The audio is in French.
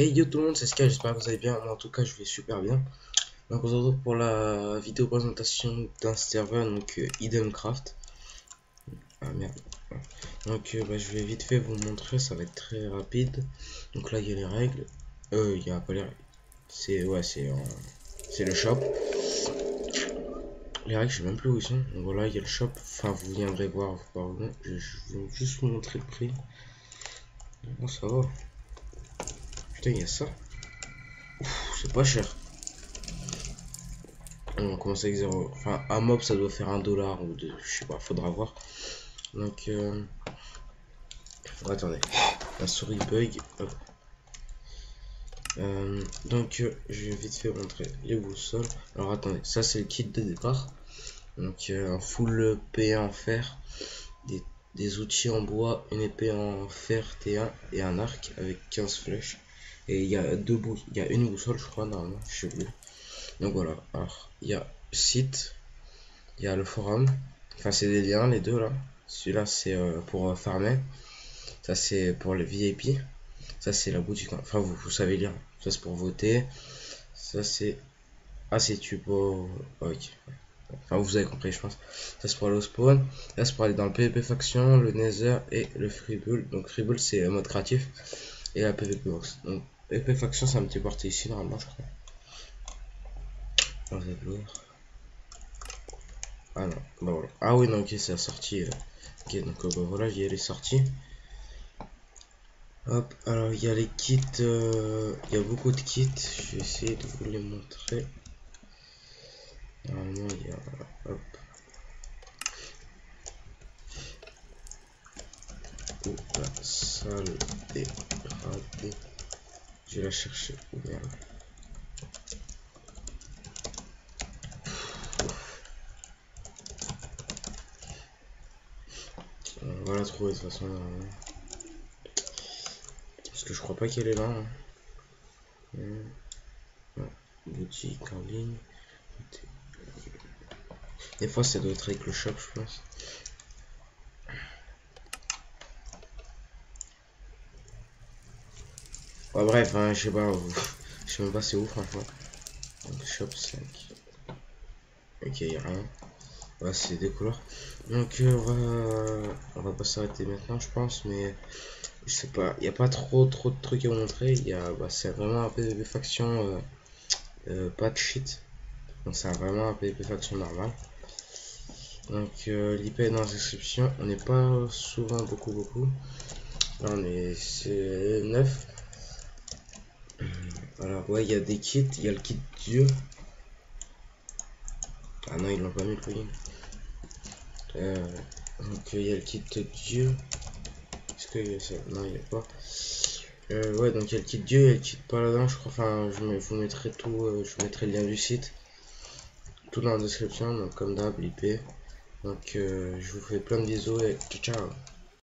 Hey yo tout le monde, c'est Sky, j'espère que vous allez bien. Moi, en tout cas, je vais super bien. Donc, on se retrouve pour la vidéo présentation d'un serveur, donc euh. Ah merde. Donc, euh, bah, je vais vite fait vous montrer, ça va être très rapide. Donc, là, il y a les règles. Euh, il y a pas les règles. C'est, ouais, c'est le shop. Les règles, je sais même plus où ils sont. Donc, voilà, il y a le shop. Enfin, vous viendrez voir. Je, je vais juste vous montrer le prix. Bon, ça va. Il y a ça. C'est pas cher. On commence avec 0. Enfin, un mob, ça doit faire un dollar ou deux. Je sais pas, faudra voir. Donc, euh... attendez. La souris bug. Euh, donc, euh, je vais vite fait montrer les boussoles. Alors, attendez. Ça, c'est le kit de départ. Donc, un full P1 en fer. Des, des outils en bois. Une épée en fer T1 et un arc avec 15 flèches. Et il y a deux bouts, il y a une boussole, je crois, normalement, je sais plus. Donc voilà, alors, il y a site, il y a le forum, enfin, c'est des liens, les deux là. Celui-là, c'est euh, pour euh, farmer, ça, c'est pour les VIP, ça, c'est la boutique, enfin, vous, savez lire, ça, c'est pour voter, ça, c'est. Ah, c'est tu pour. Ok. Enfin, vous avez compris, je pense. Ça, c'est pour au spawn. Là, c'est pour aller dans le PvP faction, le Nether et le Freebull. Donc, Freebull, c'est mode créatif. Et la PvP box. Donc, Épée faction, ça me porté ici normalement, je crois. Voir. Ah bah voilà. Ah oui, non, ok, c'est la sortie. Euh. Ok, donc euh, bah voilà, il y les sorties. Hop, alors il y a les kits, euh, il y a beaucoup de kits, je vais essayer de vous les montrer. Normalement il y a, hop. Oh, la salle. Je vais la chercher. Merde. On va la trouver de toute façon. Parce que je crois pas qu'elle est là. Boutique en ligne. Des fois ça doit être avec le shop je pense. Bref, hein, je sais pas, je sais même pas c'est où franchement. Shop 5. Ok, a rien. C'est des couleurs. Donc euh, on va on va pas s'arrêter maintenant je pense mais je sais pas, il y a pas trop trop de trucs à vous montrer, il y a bah, c'est vraiment un PvP faction euh, euh, pas de shit. Donc c'est vraiment un PvP faction normal. Donc l'IP est dans la description, on n'est pas souvent beaucoup beaucoup. Là on est 9 alors ouais, il y a des kits, il y a le kit Dieu. Ah non, ils l'ont pas mis le plugin. Euh, donc il y a le kit Dieu. Est-ce que ça? Non, il n'y a pas. Euh, ouais, donc il y a le kit Dieu et le kit Paladin, je crois. Enfin, je vous mettrai tout, euh, je mettrai le lien du site. Tout dans la description, donc comme d'hab, l'IP. Donc je vous fais plein de bisous et ciao ciao